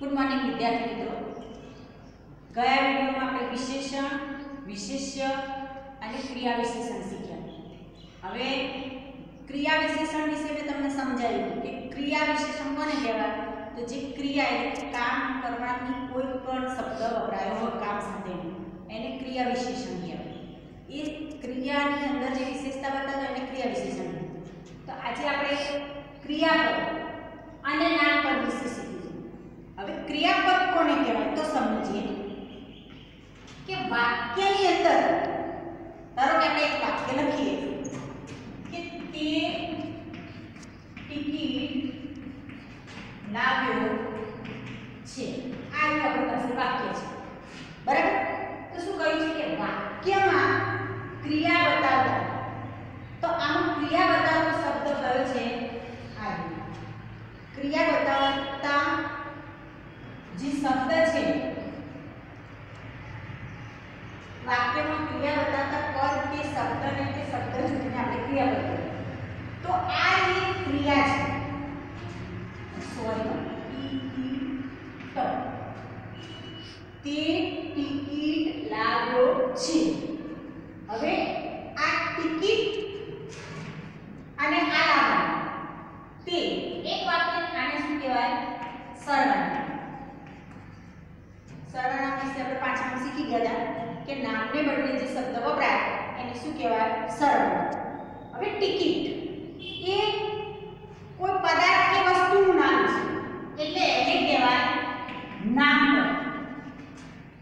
Good morning, વિદ્યાર્થી મિત્રો. ગયા વિડીયોમાં આપણે વિશેષણ, વિશેષ્ય અને ક્રિયા વિશેષણ શીખ્યા. હવે ક્રિયા વિશેષણ વિશે મેં તમને સમજાવ્યું કે ક્રિયા વિશેષણ કોને કહેવાય? તો જે ક્રિયા એટલે કામ કરવાની કોઈ પણ શબ્દ વપરાયો હોય કામ સાથે. એને ક્રિયા વિશેષણ કહેવાય. એ ક્રિયાની અંદર જે વિશેષતા બતાવે એને ક્રિયા વિશેષણ તો આજે આપણે ક્રિયાપદ અને નામપદ વિશે શીખીશું હવે ક્રિયાપદ કોને કહેવાય તો સમજીએ. કે વાક્યની અંદર, ધારો કે આપણે એક વાક્ય લખીએ. કે તે ટિકિટ લાવ્યો છે આ એક આપણી પાસે વાક્ય છે બરાબર તો શું કહ્યું છે કે વાક્યમાં ક્રિયા બતાવતા તો આમાં ક્રિયા બતાવતો શબ્દ કયો છે આ રહ્યો. ક્રિયા બતાવતા જે શબ્દ છે, વાક્યમાં ક્રિયા બતાવતા પદ કે શબ્દને કે શબ્દ જોઈને આપણે ક્રિયા બતાવીએ. તો આ એક ક્રિયા છે. સોરી તે ટિકિટ લાવ્યો છે. હવે આ ટિકિટ અને આ લાવવાનું તે એક વાક્ય આને શું કહેવાય સરનામું સરનામા વિશે આપણે પાછળમાં શીખી ગયા હતા કે નામને બદલે જે શબ્દ વપરાય એને શું કહેવાય? સરળ હવે ટિકિટ. એ કોઈ પદાર્થ કે વસ્તુનું નામ છે. એટલે એને કહેવાય નામ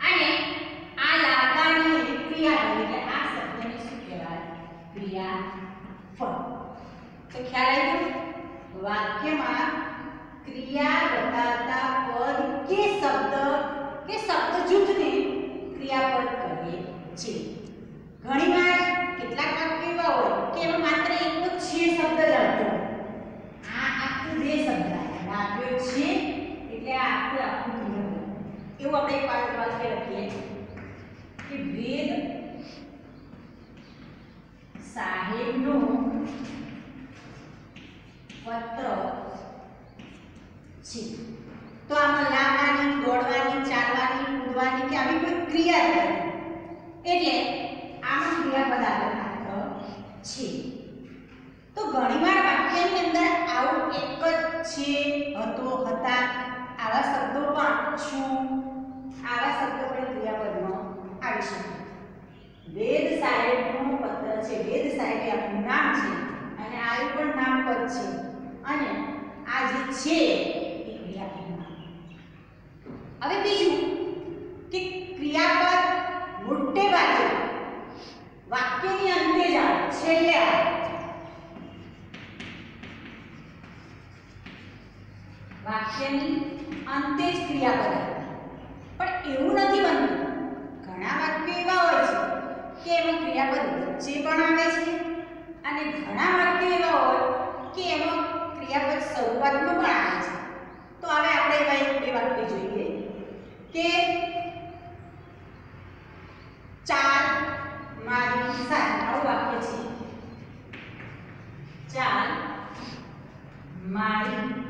અને આ લાવવાની ક્રિયા એટલે આ શબ્દને શું કહેવાય? ક્રિયા ફળ તો ખ્યાલ આવી ગયો? વાક્યમાં ક્રિયા બતાવતા પદ કે શબ્દ કે શબ્દ જૂથને ક્રિયાપદ કહીએ છીએ. ઘણીવાર કેટલાક વાક્ય એવા હોય કે એમાં માત્ર એક જ છે શબ્દ જ આવતો આ આખું બે શબ્દ આવ્યા છે, એટલે આ આખું આખું ક્રિયાપદ એવું આપણે એક વાત વાક્ય લખીએ કે વેદ સાહેબનો પત્ર છે. તો આમાં લાવવાની, દોડવાની, ચાલવાની, કૂદવાની કે આવી કોઈ ક્રિયા જ એટલે આમાં ક્રિયાપદ આગળ માત્ર છે. તો ઘણીવાર વાક્યની અંદર આવું એક જ છે, હતો, હતા, આવા શબ્દો પણ છું આવા શબ્દો પણ ક્રિયાપદમાં આવી શકે. વેદ સાહેબનું પત્ર છે, વેદ સાહેબ આપણું નામ છે અને આ પણ નામ પદ છે. અને આ જે છે એ ક્રિયાપદમાં. હવે બીજું વાક્યની અંતે જ ક્રિયાપદ આવે પણ એવું નથી બનતું. ઘણા વાક્યો એવા હોય છે કે એમાં ક્રિયાપદ વચ્ચે પણ આવે છે અને ઘણા વાક્યો એવા હોય કે એમાં ક્રિયાપદ શરૂઆતમાં પણ આવે છે. તો હવે આપણે એવા એક બે વાક્ય જોઈએ કે ચાર મારી સાથે આવું વાક્ય છે. ચાર મારી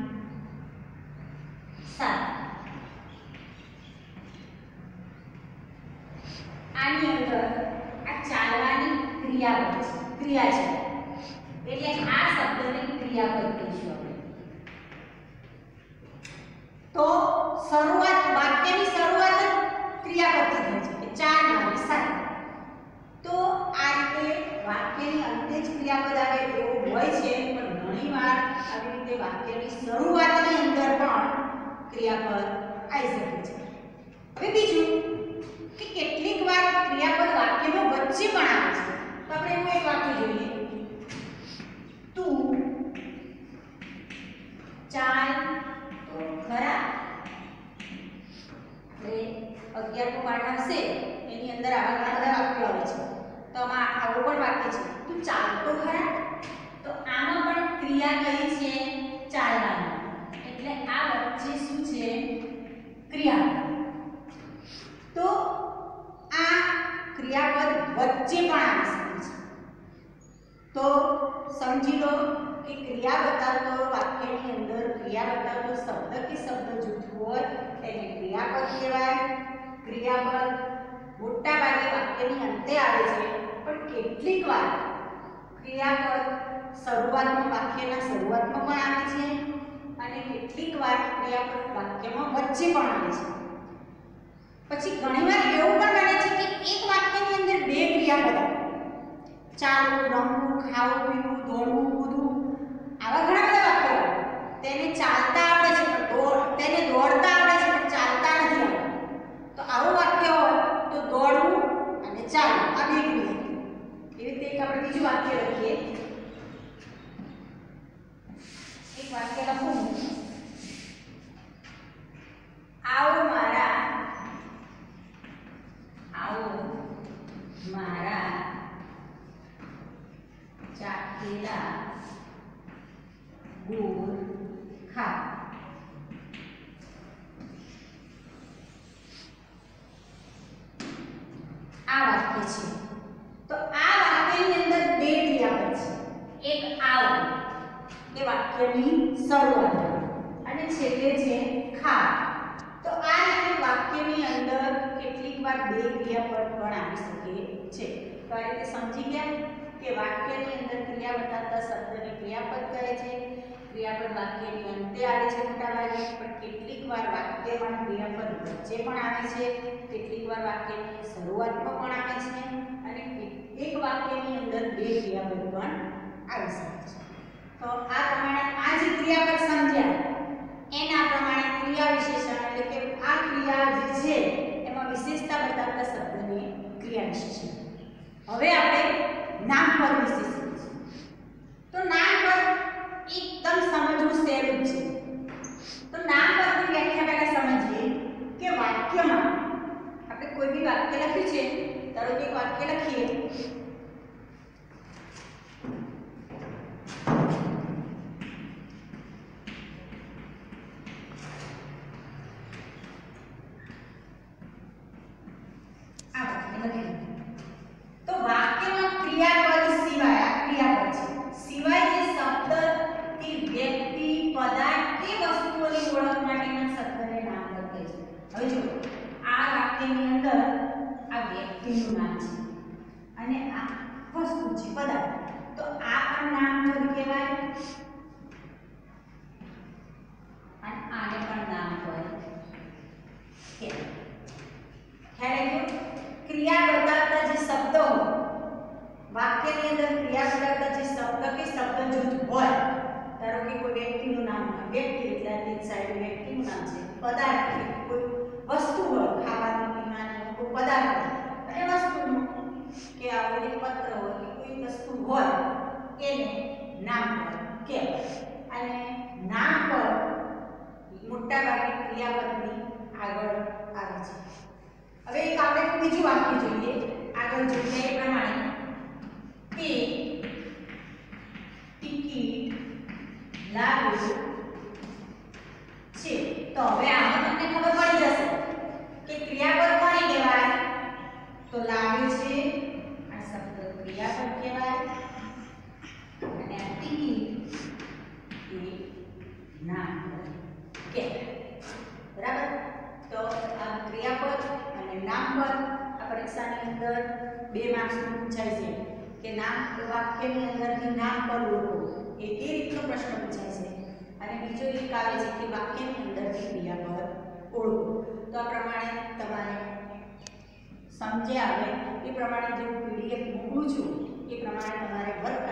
સાથે આની અંદર આ ચાલવાની ક્રિયા ક્રિયા છે. એટલે આ શબ્દને ક્રિયાપદ કહીશું આપણે. તો શરૂઆત, વાક્યની શરૂઆત જ ક્રિયાપદથી છે ચાર મારી સાથે તો આ રીતે વાક્યની અંતે જ ક્રિયાપદ આવે એવું હોય છે, પણ ઘણીવાર આવી રીતે વાક્યની શરૂઆતની અંદર પણ ક્રિયાપદ આવી શકે છે. હવે બીજું કે કેટલીક વાર ક્રિયાપદ વાક્યનો વચ્ચે પણ આવે છે. તો આપણે એવું એક વાક્ય જોઈએ. તું ચાલ તો ખરા. એટલે અગિયારમું પાઠ આવશે, એની અંદર આવા ઘણા બધા વાક્યો આવે છે. તો આમાં આવું પણ વાક્ય છે. તું ચાલ તો ખરા. તો આમાં પણ ક્રિયા કઈ છે? ચાલવાની એટલે આ વચ્ચે શું છે ક્રિયા તો આ ક્રિયાપદ વચ્ચે પણ આવી શકે છે. તો સમજી લો કે ક્રિયા બતાવતો વાક્યની અંદર ક્રિયા બતાવતો શબ્દ કે શબ્દ જૂથ હોય તેને ક્રિયાપદ કહેવાય. ક્રિયાપદ મોટા ભાગે વાક્યની અંતે આવે છે, પણ કેટલીક વાર ક્રિયાપદ શરૂઆતમાં વાક્યના શરૂઆતમાં પણ આવે છે. અને કેટલીક વાર ક્રિયાપદ વાક્યમાં વચ્ચે પણ આવે છે. પછી ઘણીવાર એવું પણ બને છે કે એક વાક્યની અંદર બે ક્રિયાપદ ચાલવું રમવું, ખાવું, પીવું, દોડવું, કૂદવું આવા ઘણા બધા વાક્યો આવે તેને ચાલતા આવડે છે પણ દોડ તેને દોડતા આવડે છે પણ ચાલતા નથી આવડતું તો આવું વાક્ય હોય તો દોડવું અને ચાલવું આ બે ક્રિયા એવી રીતે એક આપણે બીજું વાક્ય લખીએ એક વાક્ય લખું આવો મારા આવો મારા ચાખેલા ગુડ ખા આ વાક્ય છે. તો આ વાક્યની અંદર બે ક્રિયાપદ છે. એક આવ. એ વાક્યની શરૂઆત. અને છેલ્લે છે ખા. તો આ રીતે વાક્યની અંદર કેટલીક વાર બે ક્રિયાપદ પણ આવી શકે છે. તો આ રીતે સમજી ગયા કે વાક્યની અંદર ક્રિયા બતાવતા શબ્દને ક્રિયાપદ કહે છે. ક્રિયાપદ વાક્યની અંતે આવે છે મોટા ભાગે પણ કેટલીક વાર વાક્યમાં ક્રિયાપદ વચ્ચે પણ આવે છે. કેટલીક વાર વાક્યની શરૂઆતમાં પણ આવે છે અને એક વાક્યની અંદર બે ક્રિયાપદ પણ આવી શકે છે. તો આ પ્રમાણે આ જે ક્રિયાપદ સમજ્યા, એના પ્રમાણે ક્રિયા વિશેષણ એટલે કે આ ક્રિયા જે છે, એમાં વિશેષતા બતાવતા શબ્દને ક્રિયા વિશેષણ. હવે આપણે નામ પર શીખીશું સિવાય, આ વ્યક્તિનું નામ છે અને આ વસ્તુ છે, પદાર્થ. તો આ નામપદ કહેવાય? અને આને પણ નામપદ કહેવાય ખ્યાલ આવ્યો ક્રિયા બતાવતા જે શબ્દો હોય વાક્યની અંદર ક્રિયા બતાવતા જે શબ્દ કે શબ્દ જૂથ હોય, ધારો કે કોઈ વ્યક્તિનું નામ હોય, વ્યક્તિ એટલે એક સાઈડ વ્યક્તિનું નામ છે, પદાર્થ કોઈ વસ્તુ હોય, ખાવાનું, પીવાનું, કોઈ પદાર્થ અને વસ્તુનું કે એક પત્ર હોય કે કોઈ વસ્તુ હોય, એને નામ કહેવાય. અને નામ પર મોટા ભાગે ક્રિયાપદની આગળ આવે છે. હવે એક આપણે બીજું વાક્ય જોઈએ. આગળ જોઈએ એ પ્રમાણે કે ટિકિટ લાગુ છે. તો હવે આમાં તમને ખબર પડી જશે કે ક્રિયાપદ કોને કહેવાય? તો લાવે છે આ શબ્દ ક્રિયાપદ કહેવાય. અને આ ટિકિટ એ નામ કહેવાય. બરાબર? તો આ ક્રિયાપદ અને નામપદ આ પરીક્ષાની અંદર બે માર્ક્સનું પૂછાય છે. કે નામ વાક્યની અંદરથી નામપદ ઓળખો એ એ રીતનો પ્રશ્ન પૂછાય છે. અને બીજો એક આવે છે કે વાક્યની અંદરથી ક્રિયાપદ ઓળખો તો આ પ્રમાણે તમારે સમજ્યા આવે. એ પ્રમાણે જે હું પીડીએફ મોકલું છું, એ પ્રમાણે તમારે વર્ક